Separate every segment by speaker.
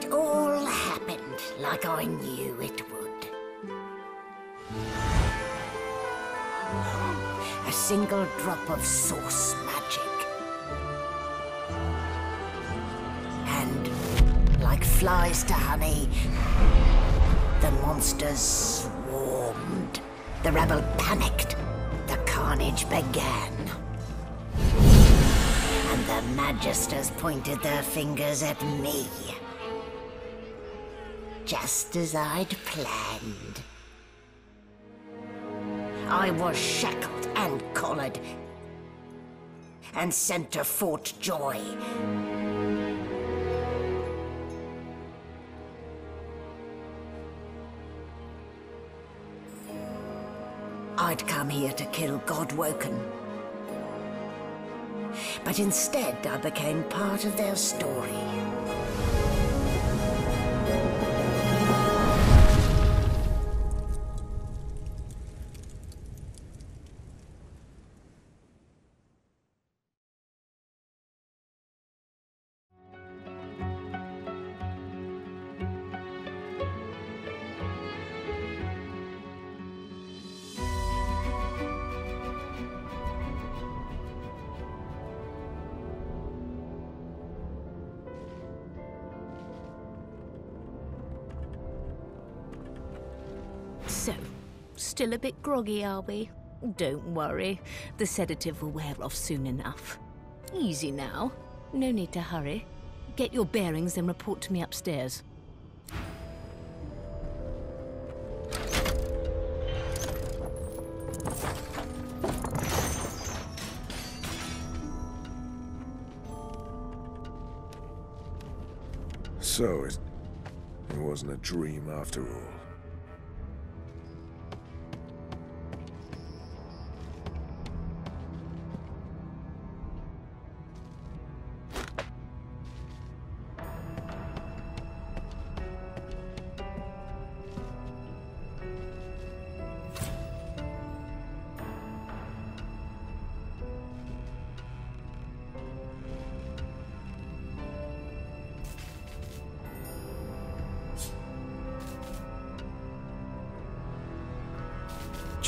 Speaker 1: It all happened like I knew it would. A single drop of source magic. And, like flies to honey, the monsters swarmed. The rebel panicked. The carnage began. And the Magisters pointed their fingers at me. Just as I'd planned. I was shackled and collared. And sent to Fort Joy. I'd come here to kill Godwoken. But instead, I became part of their story.
Speaker 2: Still a bit groggy, are we? Don't worry, the sedative will wear off soon enough. Easy now, no need to hurry. Get your bearings and report to me upstairs.
Speaker 3: So it, it wasn't a dream after all.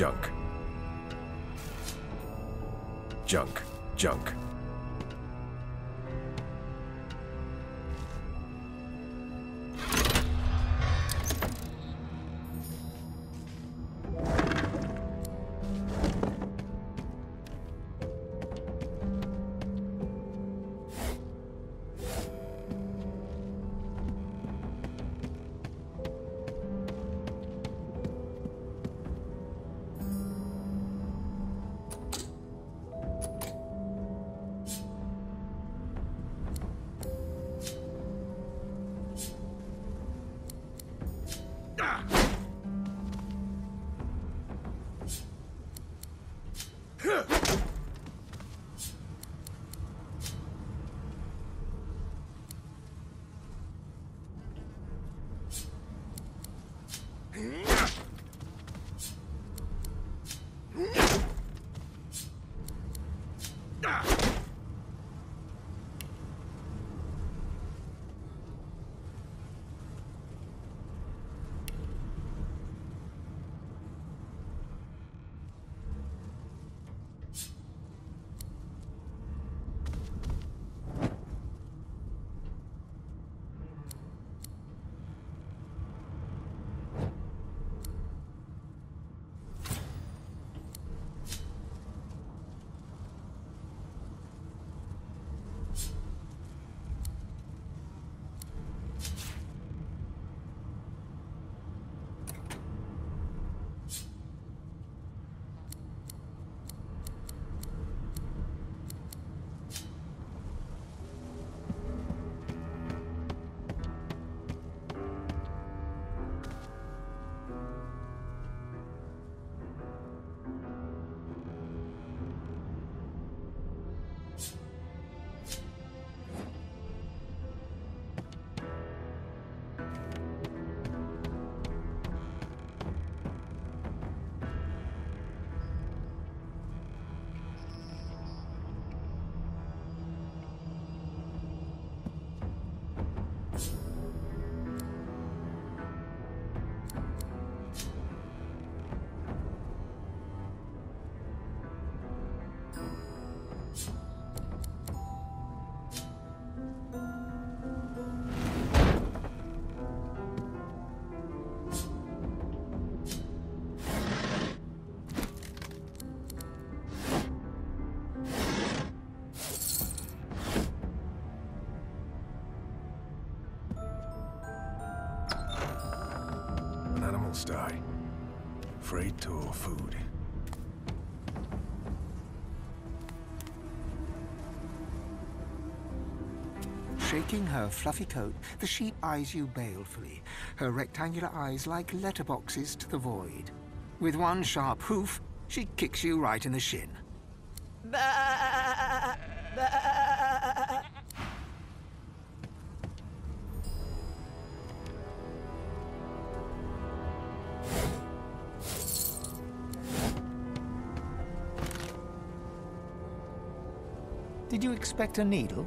Speaker 3: Junk. Junk. Junk. Freight or food.
Speaker 4: Shaking her fluffy coat, the sheep eyes you balefully, her rectangular eyes like letterboxes to the void. With one sharp hoof, she kicks you right in the shin. Did you expect a needle?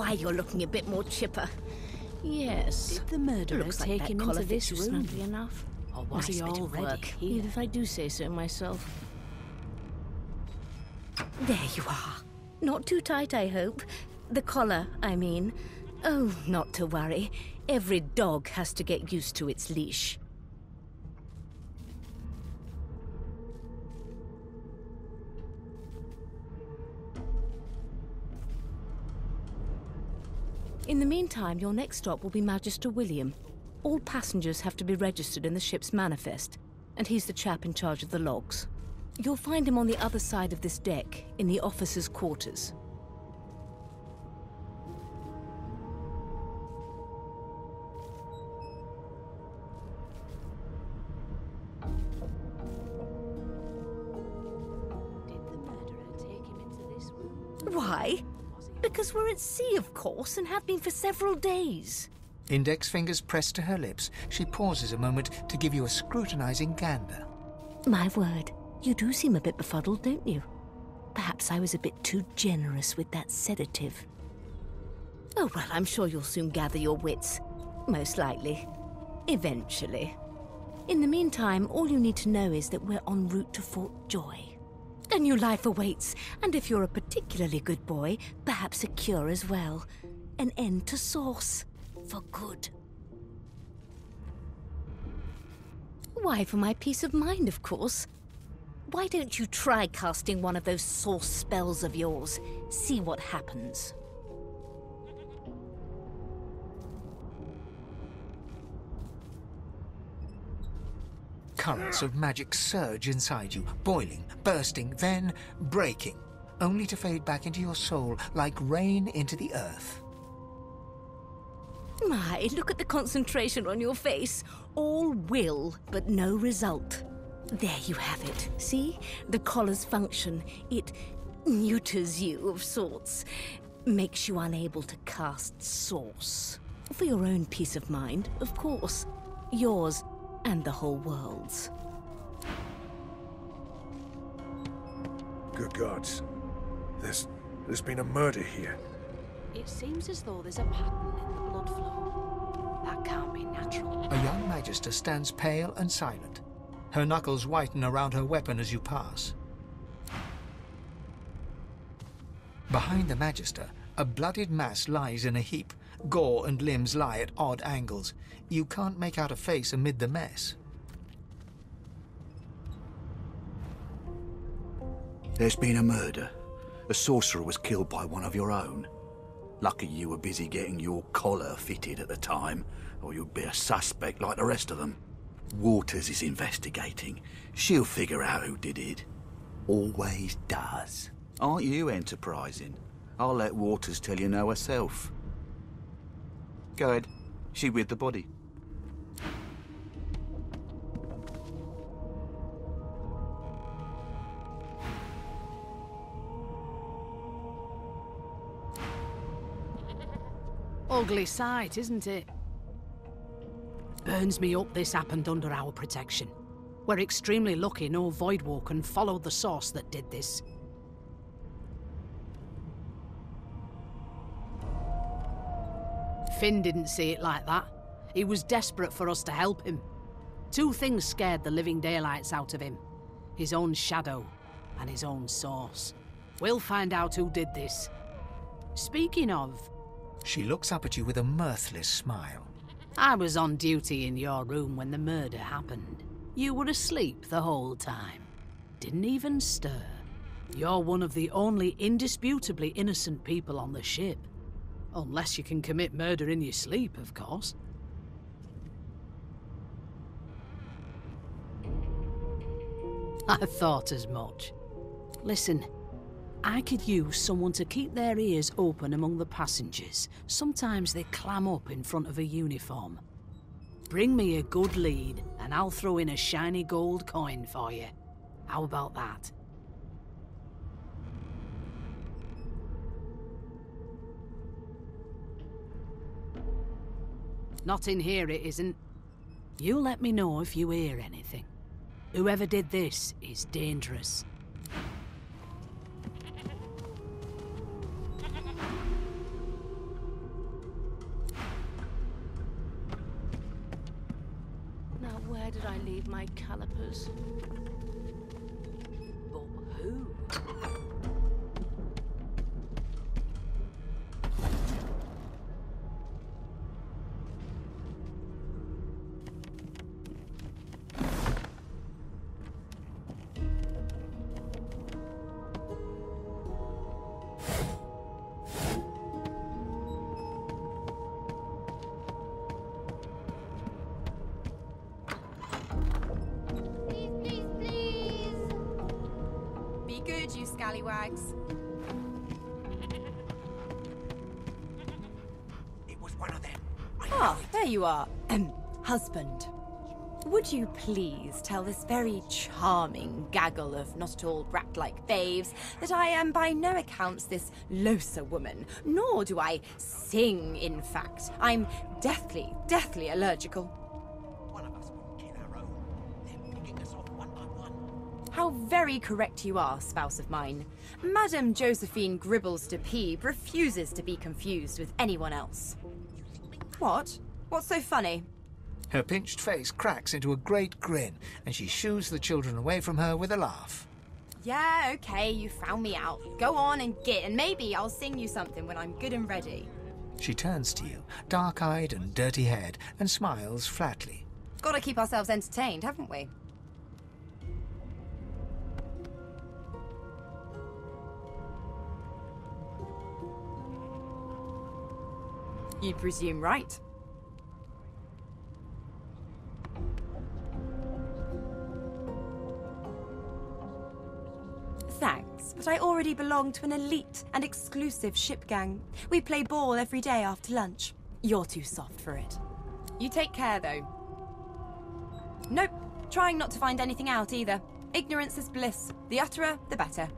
Speaker 2: Why, you're looking a bit more chipper. Yes.
Speaker 5: Did the murderer
Speaker 2: Looks like
Speaker 5: take
Speaker 2: that
Speaker 5: him
Speaker 2: collar
Speaker 5: into this room?
Speaker 2: enough.
Speaker 5: Or was
Speaker 2: nice
Speaker 5: he already
Speaker 2: work,
Speaker 5: here?
Speaker 2: if I do say so myself. There you are. Not too tight, I hope. The collar, I mean. Oh, not to worry. Every dog has to get used to its leash. In the meantime, your next stop will be Magister William. All passengers have to be registered in the ship's manifest, and he's the chap in charge of the logs. You'll find him on the other side of this deck, in the officers' quarters. At sea, of course, and have been for several days.
Speaker 4: Index fingers pressed to her lips, she pauses a moment to give you a scrutinizing gander.
Speaker 2: My word, you do seem a bit befuddled, don't you? Perhaps I was a bit too generous with that sedative. Oh, well, I'm sure you'll soon gather your wits. Most likely. Eventually. In the meantime, all you need to know is that we're en route to Fort Joy. A new life awaits, and if you're a particularly good boy, perhaps a cure as well. An end to Source. For good. Why, for my peace of mind, of course. Why don't you try casting one of those Source spells of yours? See what happens.
Speaker 4: Currents of magic surge inside you, boiling, bursting, then breaking, only to fade back into your soul like rain into the earth.
Speaker 2: My, look at the concentration on your face. All will, but no result. There you have it. See? The collar's function. It neuters you of sorts. Makes you unable to cast source. For your own peace of mind, of course. Yours and the whole world's.
Speaker 3: Good gods. There's... there's been a murder here.
Speaker 5: It seems as though there's a pattern in the blood flow. That can't be natural.
Speaker 4: A young magister stands pale and silent. Her knuckles whiten around her weapon as you pass. Behind the magister, a bloodied mass lies in a heap. Gore and limbs lie at odd angles. You can't make out a face amid the mess.
Speaker 6: There's been a murder. A sorcerer was killed by one of your own. Lucky you were busy getting your collar fitted at the time, or you'd be a suspect like the rest of them. Waters is investigating. She'll figure out who did it. Always does. Aren't you enterprising? I'll let Waters tell you no herself. She with the body.
Speaker 5: Ugly sight, isn't it? Burns me up this happened under our protection. We're extremely lucky no Voidwalker followed the source that did this. Finn didn't see it like that. He was desperate for us to help him. Two things scared the living daylights out of him. His own shadow and his own source. We'll find out who did this. Speaking of,
Speaker 4: She looks up at you with a mirthless smile.
Speaker 5: I was on duty in your room when the murder happened. You were asleep the whole time. Didn't even stir. You're one of the only indisputably innocent people on the ship. Unless you can commit murder in your sleep, of course. I thought as much. Listen, I could use someone to keep their ears open among the passengers. Sometimes they clam up in front of a uniform. Bring me a good lead, and I'll throw in a shiny gold coin for you. How about that? Not in here, it isn't. You let me know if you hear anything. Whoever did this is dangerous.
Speaker 2: Now, where did I leave my calipers?
Speaker 5: But who?
Speaker 7: You scallywags.
Speaker 6: It was one of them.
Speaker 8: Ah, there you are. Um, husband. Would you please tell this very charming gaggle of not at all brat like babes that I am by no accounts this Lohse woman, nor do I sing, in fact. I'm deathly, deathly allergical. How very correct you are, spouse of mine. Madame Josephine Gribbles de Peeb refuses to be confused with anyone else. What? What's so funny?
Speaker 4: Her pinched face cracks into a great grin, and she shoos the children away from her with a laugh.
Speaker 8: Yeah, okay, you found me out. Go on and get, and maybe I'll sing you something when I'm good and ready.
Speaker 4: She turns to you, dark eyed and dirty haired, and smiles flatly.
Speaker 8: Gotta keep ourselves entertained, haven't we? You presume right. Thanks, but I already belong to an elite and exclusive ship gang. We play ball every day after lunch. You're too soft for it. You take care, though. Nope, trying not to find anything out either. Ignorance is bliss. The utterer, the better.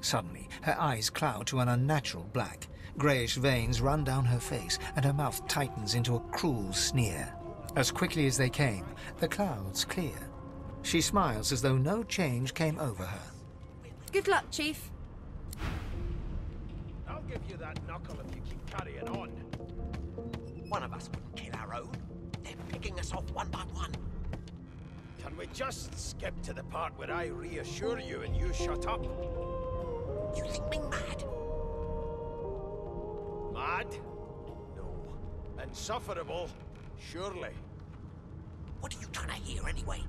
Speaker 4: Suddenly, her eyes cloud to an unnatural black. Greyish veins run down her face, and her mouth tightens into a cruel sneer. As quickly as they came, the clouds clear. She smiles as though no change came over her.
Speaker 8: Good luck, Chief.
Speaker 9: I'll give you that knuckle if you keep carrying on.
Speaker 1: One of us wouldn't kill our own. They're picking us off one by one.
Speaker 9: Can we just skip to the part where I reassure you and you shut up?
Speaker 1: You think me mad?
Speaker 9: Mad? No. Insufferable? Surely.
Speaker 1: What are you trying to hear anyway?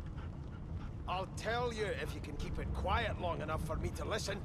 Speaker 9: I'll tell you if you can keep it quiet long enough for me to listen.